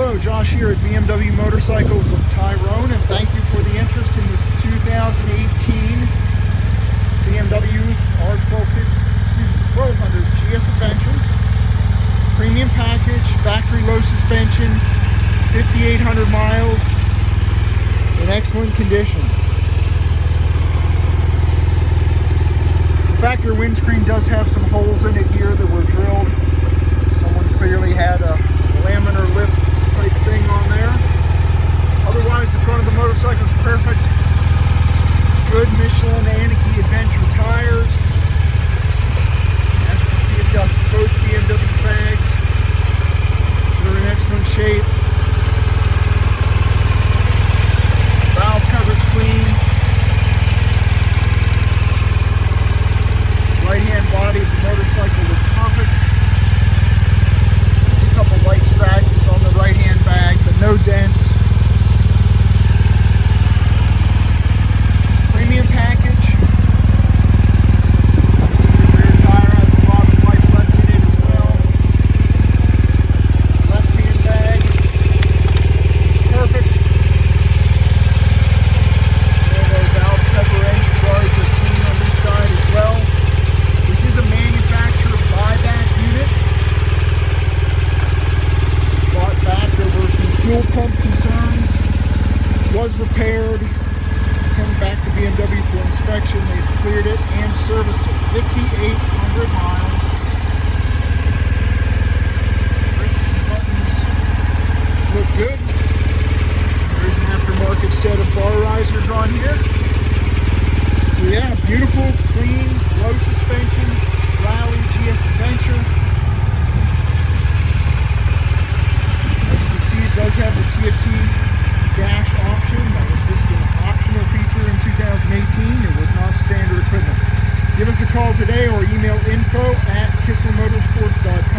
Hello, Josh here at BMW Motorcycles of Tyrone, and thank you for the interest in this 2018 BMW R1250 1200 GS Adventure. Premium package, factory low suspension, 5,800 miles, in excellent condition. The factory windscreen does have some holes in it here that were drilled. Someone clearly had a laminar perfect. Good Michelin Anakee Adventure tires. Fuel pump concerns. Was repaired. Sent back to BMW for inspection. They've cleared it and serviced it. 5,800 miles. Brakes and buttons look good. There's an aftermarket set of bar risers on here. So yeah, beautiful, clean, low suspension, rally GS Adventure. As you can see, it does have the TFT dash option. That was just an optional feature in 2018. It was not standard equipment. Give us a call today or email info at kisselmotorsports.com